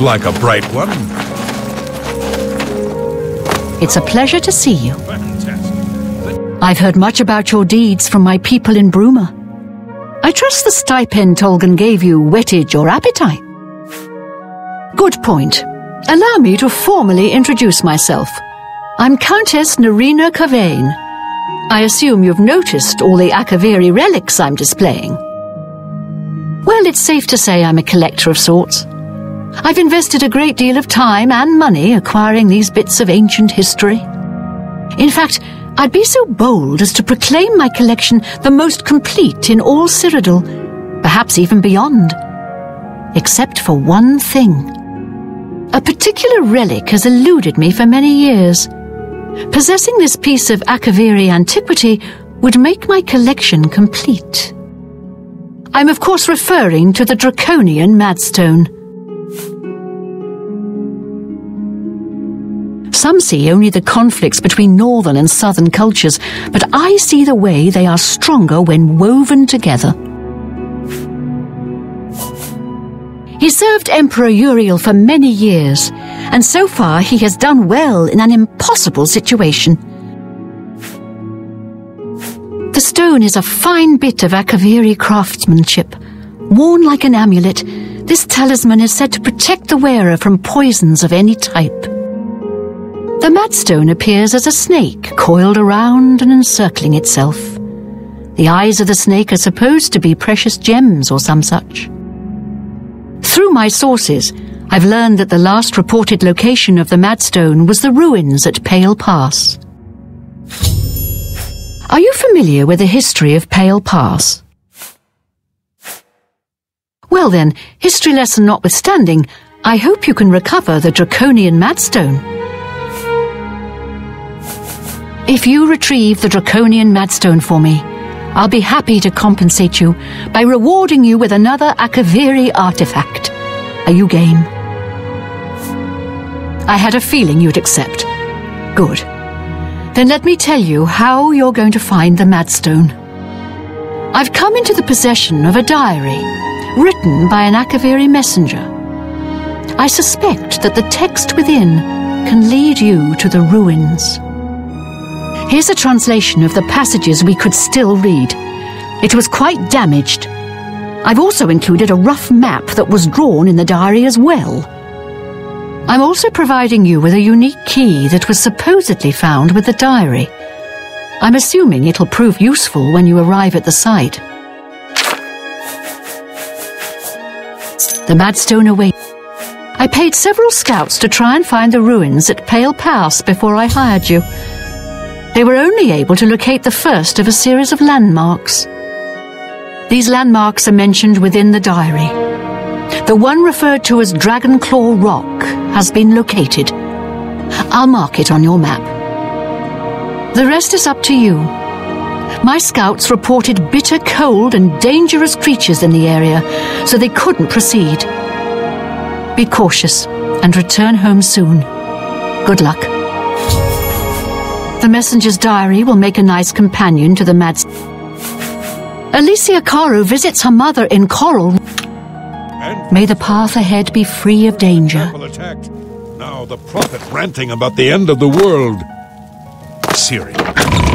like a bright one. It's a pleasure to see you. I've heard much about your deeds from my people in Bruma. I trust the stipend Tolgan gave you whetted your appetite. Good point. Allow me to formally introduce myself. I'm Countess Narina Carvain. I assume you've noticed all the Akaviri relics I'm displaying. Well, it's safe to say I'm a collector of sorts. I've invested a great deal of time and money acquiring these bits of ancient history. In fact, I'd be so bold as to proclaim my collection the most complete in all Cyrodiil, perhaps even beyond. Except for one thing. A particular relic has eluded me for many years. Possessing this piece of Akaviri antiquity would make my collection complete. I'm of course referring to the Draconian Madstone. Some see only the conflicts between northern and southern cultures, but I see the way they are stronger when woven together. He served Emperor Uriel for many years, and so far he has done well in an impossible situation. The stone is a fine bit of Akaviri craftsmanship. Worn like an amulet, this talisman is said to protect the wearer from poisons of any type. The Madstone appears as a snake coiled around and encircling itself. The eyes of the snake are supposed to be precious gems or some such. Through my sources, I've learned that the last reported location of the Madstone was the ruins at Pale Pass. Are you familiar with the history of Pale Pass? Well then, history lesson notwithstanding, I hope you can recover the Draconian Madstone. If you retrieve the Draconian Madstone for me, I'll be happy to compensate you by rewarding you with another Akaviri artifact. Are you game? I had a feeling you'd accept. Good. Then let me tell you how you're going to find the Madstone. I've come into the possession of a diary written by an Akaviri messenger. I suspect that the text within can lead you to the ruins. Here's a translation of the passages we could still read. It was quite damaged. I've also included a rough map that was drawn in the diary as well. I'm also providing you with a unique key that was supposedly found with the diary. I'm assuming it'll prove useful when you arrive at the site. The Madstone awaits. I paid several scouts to try and find the ruins at Pale Pass before I hired you. They were only able to locate the first of a series of landmarks. These landmarks are mentioned within the diary. The one referred to as Dragonclaw Rock has been located. I'll mark it on your map. The rest is up to you. My scouts reported bitter cold and dangerous creatures in the area, so they couldn't proceed. Be cautious and return home soon. Good luck. The messenger's diary will make a nice companion to the Mads. Alicia Caro visits her mother in Chorrol. May the path ahead be free of danger. Now the prophet ranting about the end of the world. Syria.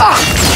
Ah!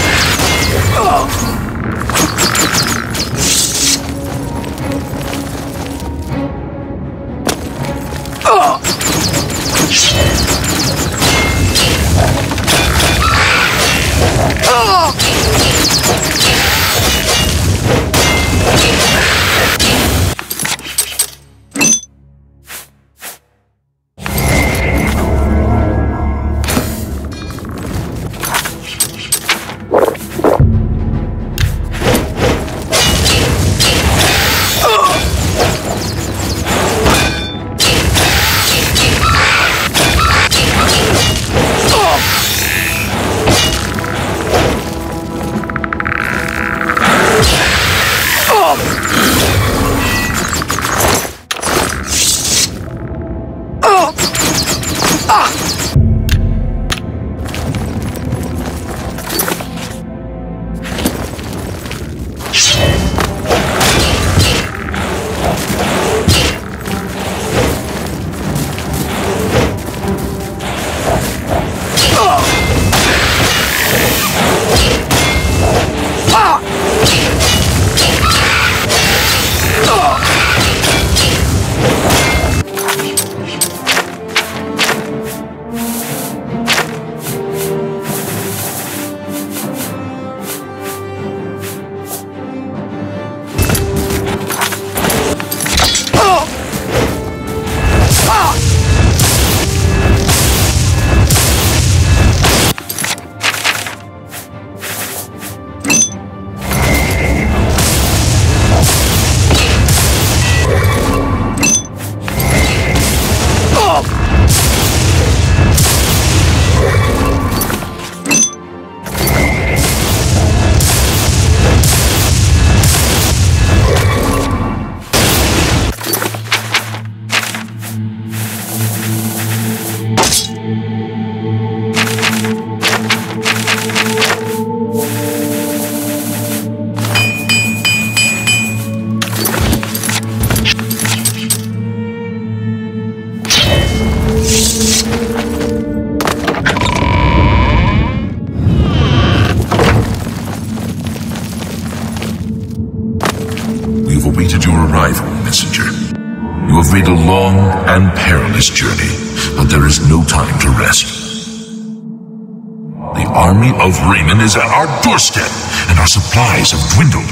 Perilous journey, but there is no time to rest. The army of Reman is at our doorstep, and our supplies have dwindled.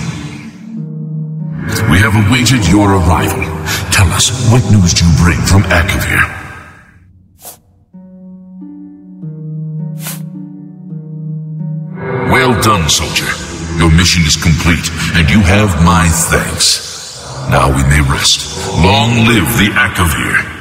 We have awaited your arrival. Tell us, what news do you bring from Akavir? Well done, soldier. Your mission is complete, and you have my thanks. Now we may rest. Long live the Akavir.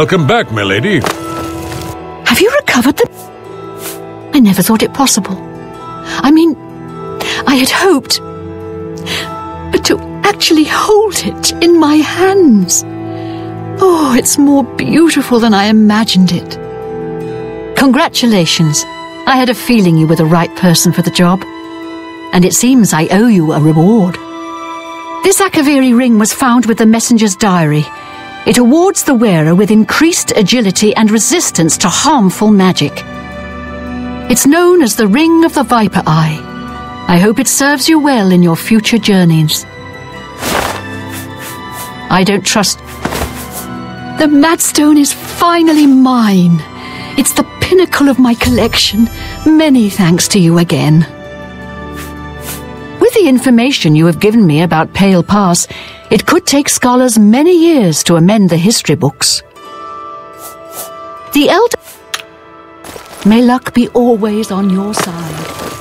Welcome back, milady. Have you recovered the... I never thought it possible. I mean, I had hoped... But to actually hold it in my hands... Oh, it's more beautiful than I imagined it. Congratulations. I had a feeling you were the right person for the job. And it seems I owe you a reward. This Akaviri ring was found with the messenger's diary. It awards the wearer with increased agility and resistance to harmful magic. It's known as the Ring of the Viper Eye. I hope it serves you well in your future journeys. I don't trust. The Madstone is finally mine. It's the pinnacle of my collection. Many thanks to you again. With the information you have given me about Pale Pass, it could take scholars many years to amend the history books. The Elder... May luck be always on your side.